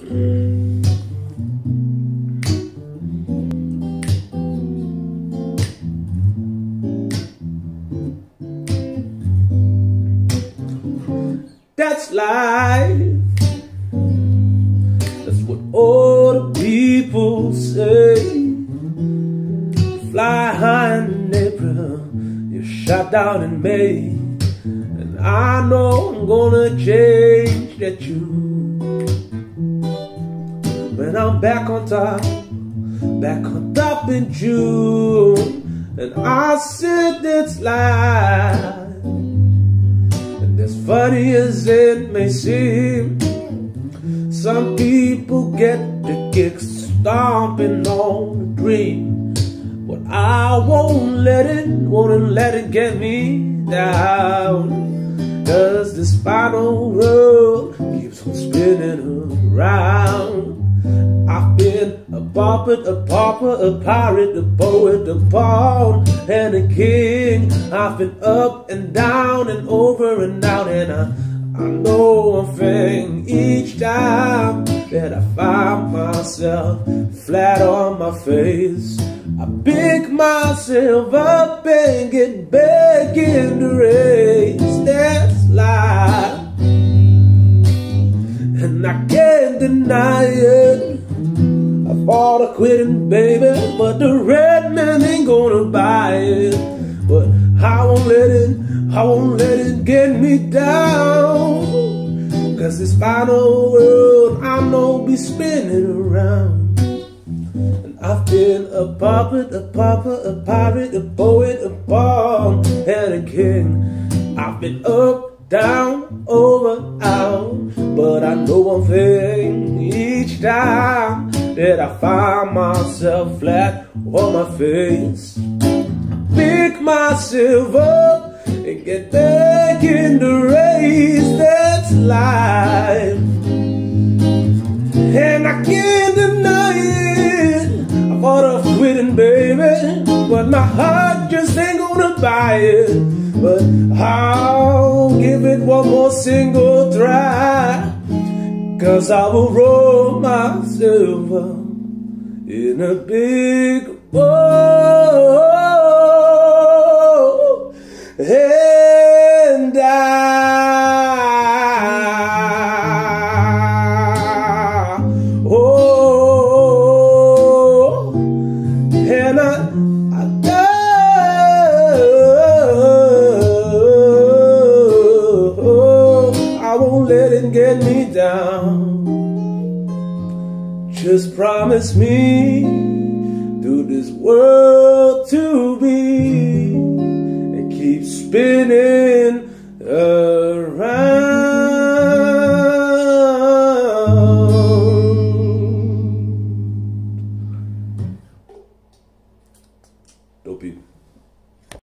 That's life. That's what all the people say. Fly high in April, you're shot down in May. And I know I'm gonna change that tune. When I'm back on top, back on top in June. And I said that's life. And as funny as it may seem, some people get the kick stomping on a dream. But I won't let it, won't let it get me down. Cause the spinal road keeps on spinning around. I've been a puppet, a pauper, a pirate, a poet, a pawn, and a king. I've been up and down and over and out, and I, I know one thing each time that I find myself flat on my face. I pick myself up and get back in the race. That's life, and I can't deny it. Thought of quitting, baby, but the red man ain't gonna buy it. But I won't let it, I won't let it get me down. Cause this final world I know be spinning around. And I've been a puppet, a puppet, a pirate, a poet, a pawn, and a king. I've been up, down, over, out. But I know one thing each time that I find myself flat on my face. Pick myself up and get back in the race. That's life. And I can't deny it. I thought of quitting, baby. But my heart just ain't gonna buy it. But I'll give it one more single try. Cause I will roll myself up in a big bowl. And I, won't get me down. Just promise me through this world to be and keep spinning. Uh,